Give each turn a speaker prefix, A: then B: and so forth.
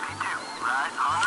A: me too, right? on.